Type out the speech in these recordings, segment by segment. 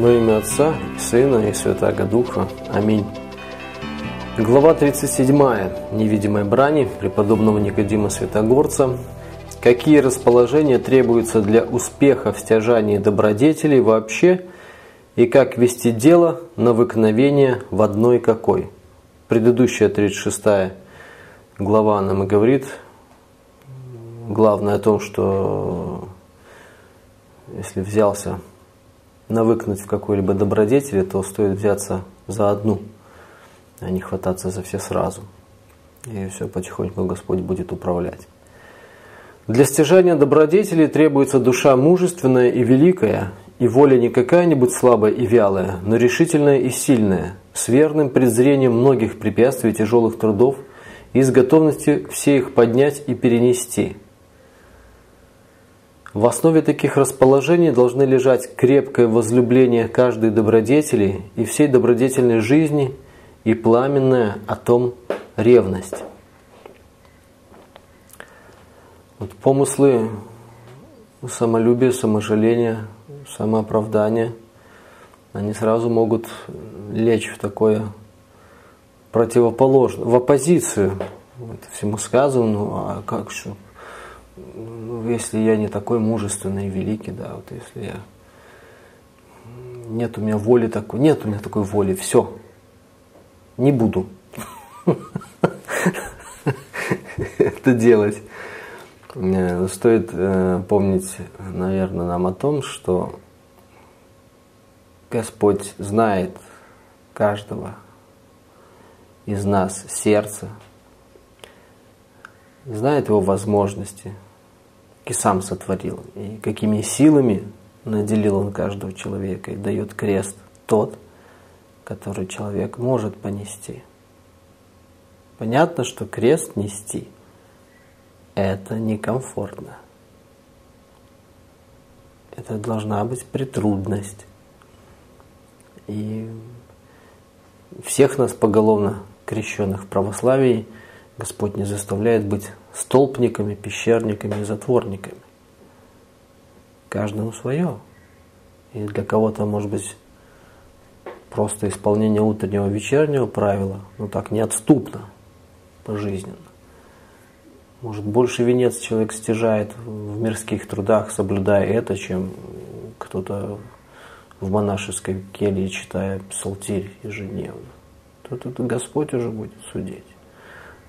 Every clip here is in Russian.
Во имя Отца, Сына и Святаго Духа. Аминь. Глава 37. Невидимой брани преподобного Никодима Святогорца. Какие расположения требуются для успеха в стяжании добродетелей вообще и как вести дело на выкновение в одной какой. Предыдущая 36 глава нам и говорит главное о том, что если взялся навыкнуть в какой-либо добродетели, то стоит взяться за одну, а не хвататься за все сразу. И все потихоньку Господь будет управлять. Для стяжания добродетелей требуется душа мужественная и великая, и воля не какая-нибудь слабая и вялая, но решительная и сильная, с верным презрением многих препятствий и тяжелых трудов и с готовностью все их поднять и перенести – в основе таких расположений должны лежать крепкое возлюбление каждой добродетели и всей добродетельной жизни и пламенная о том ревность. Вот помыслы самолюбия, саможаления, самооправдания, они сразу могут лечь в такое противоположное, в оппозицию вот, всему сказанному, а как же, ну, если я не такой мужественный и великий, да, вот если я нет у меня воли такой, нет у меня такой воли, все, не буду. Это делать. Стоит э, помнить, наверное, нам о том, что Господь знает каждого из нас сердце, знает его возможности, и сам сотворил, и какими силами наделил он каждого человека и дает крест тот, который человек может понести. Понятно, что крест нести – это некомфортно. Это должна быть притрудность. И всех нас поголовно крещенных в православии – Господь не заставляет быть столпниками, пещерниками и затворниками. Каждому свое. И для кого-то, может быть, просто исполнение утреннего вечернего правила, ну так неотступно, пожизненно. Может, больше венец человек стяжает в мирских трудах, соблюдая это, чем кто-то в монашеской келье, читая псалтирь ежедневно. Тут, тут Господь уже будет судить.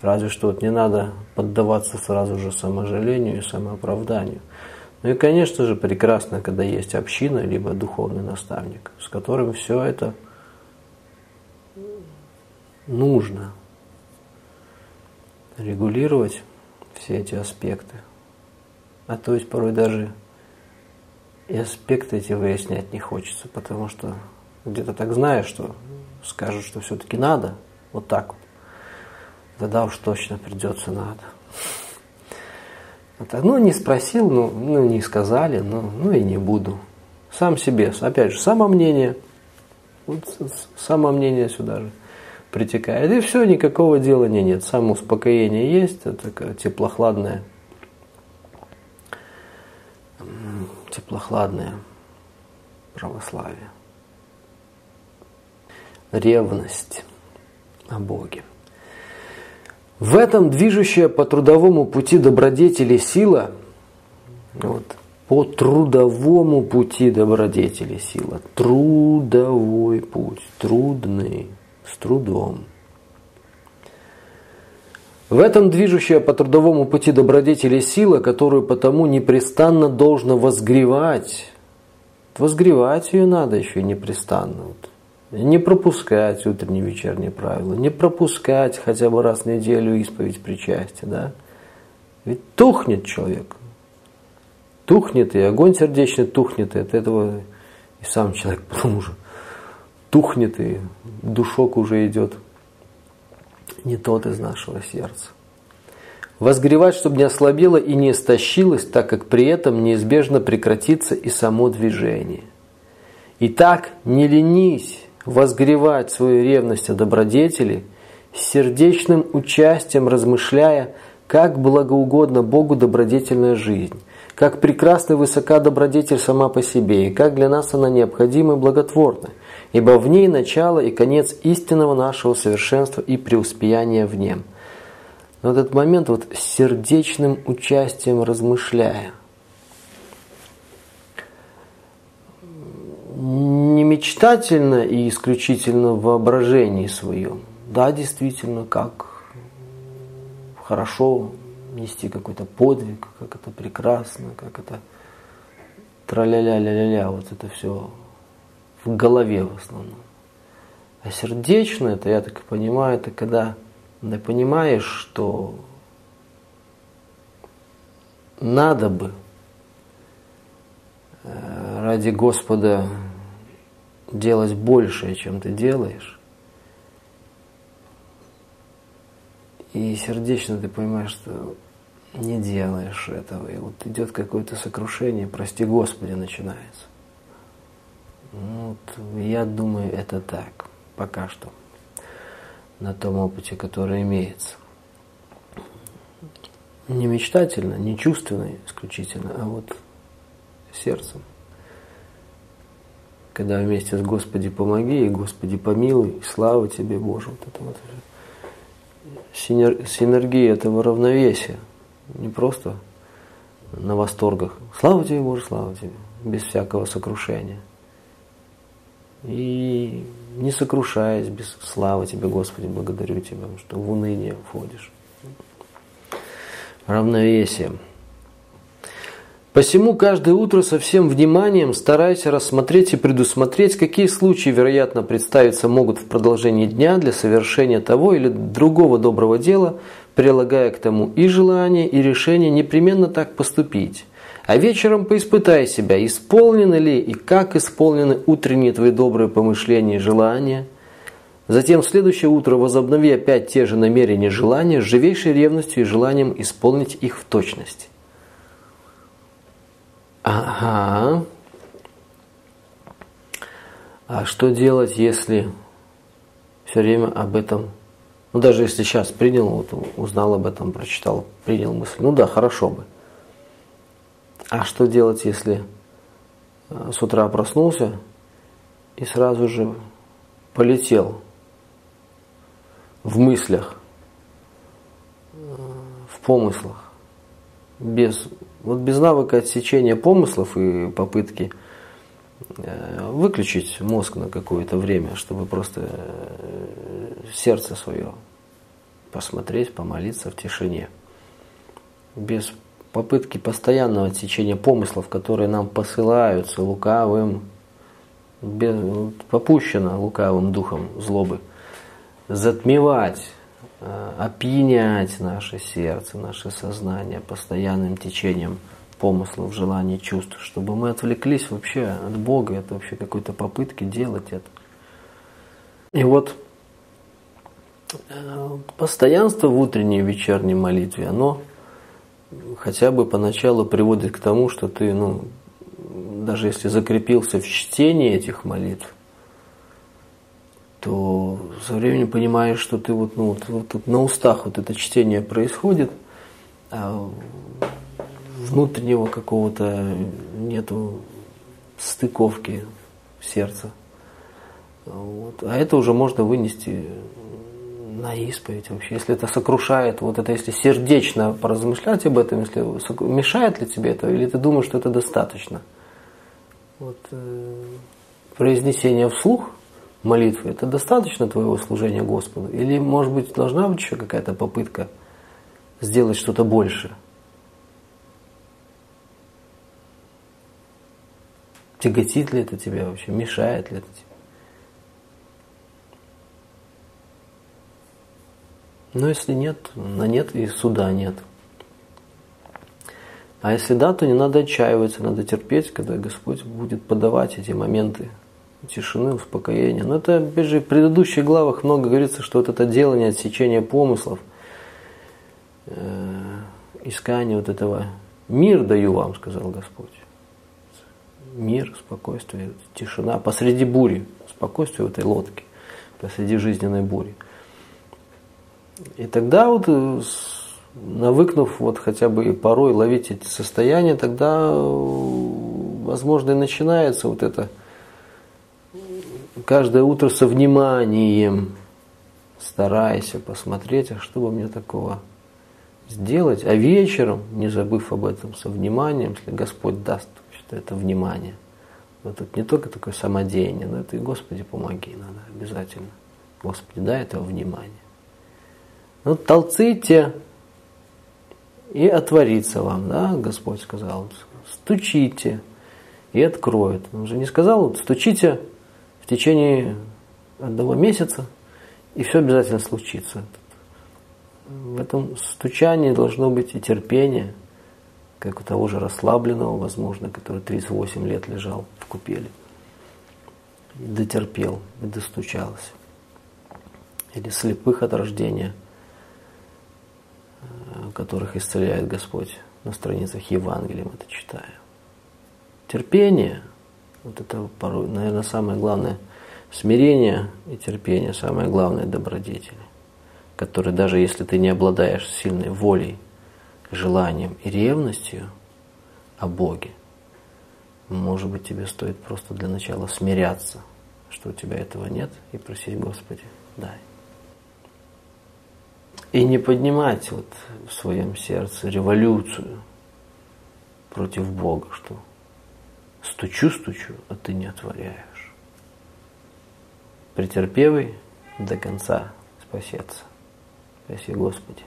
Разве что вот не надо поддаваться сразу же саможалению и самооправданию. Ну и, конечно же, прекрасно, когда есть община, либо духовный наставник, с которым все это нужно регулировать все эти аспекты. А то есть порой даже и аспекты эти выяснять не хочется, потому что где-то так знаешь, что скажут, что все-таки надо, вот так вот тогда уж точно придется надо. Ну, не спросил, ну, ну не сказали, ну, ну и не буду. Сам себе, опять же, самомнение. Вот самомнение сюда же притекает. И все, никакого делания нет. Самоуспокоение есть, это такое теплохладное, теплохладное православие. Ревность о Боге. В этом движущая по трудовому пути добродетели сила, вот, по трудовому пути добродетели сила, трудовой путь, трудный, с трудом. В этом движущая по трудовому пути добродетели сила, которую потому непрестанно должно возгревать. Возгревать ее надо еще непрестанно. Вот. Не пропускать утренние вечерние правила, не пропускать хотя бы раз в неделю исповедь причастия, да? Ведь тухнет человек. Тухнет, и огонь сердечный тухнет, и от этого и сам человек потом уже тухнет, и душок уже идет не тот из нашего сердца. Возгревать, чтобы не ослабело и не истощилось, так как при этом неизбежно прекратится и само движение. Итак, не ленись, возгревать свою ревность о добродетели, с сердечным участием размышляя, как благоугодна Богу добродетельная жизнь, как прекрасна и высока добродетель сама по себе, и как для нас она необходима и благотворна, ибо в ней начало и конец истинного нашего совершенства и преуспеяния в нем. Но этот момент вот с сердечным участием размышляя, не мечтательно и исключительно в воображении своем. Да, действительно, как хорошо нести какой-то подвиг, как это прекрасно, как это тра-ля-ля-ля-ля-ля, вот это все в голове в основном. А сердечно это, я так понимаю, это когда ты понимаешь, что надо бы ради Господа делать большее, чем ты делаешь. И сердечно ты понимаешь, что не делаешь этого. И вот идет какое-то сокрушение, прости Господи, начинается. Вот, я думаю, это так. Пока что. На том опыте, который имеется. Не мечтательно, не чувственно исключительно, а вот сердцем. Когда вместе с Господи помоги и Господи помилуй, и слава Тебе, Боже, вот это вот синергия этого равновесия. Не просто на восторгах. Слава тебе, Боже, слава тебе. Без всякого сокрушения. И не сокрушаясь, без славы тебе, Господи, благодарю Тебя, что в уныние входишь. Равновесие. Посему каждое утро со всем вниманием старайся рассмотреть и предусмотреть, какие случаи, вероятно, представиться могут в продолжении дня для совершения того или другого доброго дела, прилагая к тому и желание, и решение непременно так поступить. А вечером поиспытай себя, исполнены ли и как исполнены утренние твои добрые помышления и желания. Затем в следующее утро возобнови опять те же намерения и желания с живейшей ревностью и желанием исполнить их в точности. Ага. А что делать, если все время об этом, ну даже если сейчас принял, вот, узнал об этом, прочитал, принял мысль, ну да, хорошо бы. А что делать, если э, с утра проснулся и сразу же полетел в мыслях, э, в помыслах, без вот без навыка отсечения помыслов и попытки э, выключить мозг на какое-то время, чтобы просто э, сердце свое посмотреть, помолиться в тишине. Без попытки постоянного отсечения помыслов, которые нам посылаются лукавым, без, попущено лукавым духом злобы, затмевать опьянять наше сердце, наше сознание постоянным течением помыслов, желаний, чувств, чтобы мы отвлеклись вообще от Бога, это вообще какой-то попытки делать это. И вот э, постоянство в утренней и вечерней молитве, оно хотя бы поначалу приводит к тому, что ты, ну, даже если закрепился в чтении этих молитв, то со временем понимаешь, что ты вот, ну, вот, вот, вот на устах вот это чтение происходит, а внутреннего какого-то нету стыковки сердца. Вот. А это уже можно вынести на исповедь вообще. Если это сокрушает, вот это если сердечно поразмышлять об этом, если мешает ли тебе это, или ты думаешь, что это достаточно. Вот, э, произнесение вслух – молитвы, это достаточно твоего служения Господу? Или, может быть, должна быть еще какая-то попытка сделать что-то больше? Тяготит ли это тебя вообще? Мешает ли это тебе? Но если нет, на нет и суда нет. А если да, то не надо отчаиваться, надо терпеть, когда Господь будет подавать эти моменты тишины, успокоения. Но это, опять же, в предыдущих главах много говорится, что вот это делание отсечения помыслов, э, искание вот этого «мир даю вам», сказал Господь. Мир, спокойствие, тишина посреди бури, спокойствие в этой лодке, посреди жизненной бури. И тогда вот э, навыкнув вот хотя бы порой ловить эти состояния, тогда, возможно, и начинается вот это каждое утро со вниманием, старайся посмотреть, а что бы мне такого сделать, а вечером, не забыв об этом, со вниманием, если Господь даст что это внимание. Вот это не только такое самодеяние, но это и Господи помоги надо обязательно. Господи, дай этого внимания. Ну, толците и отворится вам, да, Господь сказал. Стучите и откроет. Он же не сказал, стучите в течение одного месяца, и все обязательно случится. В этом стучании должно быть и терпение, как у того же расслабленного, возможно, который 38 лет лежал в купели. И дотерпел, и достучался. Или слепых от рождения, э, которых исцеляет Господь на страницах Евангелия, мы это читаем. Терпение, вот это порой, наверное, самое главное, смирение и терпение, самое главное добродетели который даже если ты не обладаешь сильной волей, желанием и ревностью о Боге, может быть, тебе стоит просто для начала смиряться, что у тебя этого нет, и просить Господи, дай. И не поднимать вот в своем сердце революцию против Бога, что стучу-стучу, а ты не отворяешь. Претерпевый до конца спасется. Спаси Господи.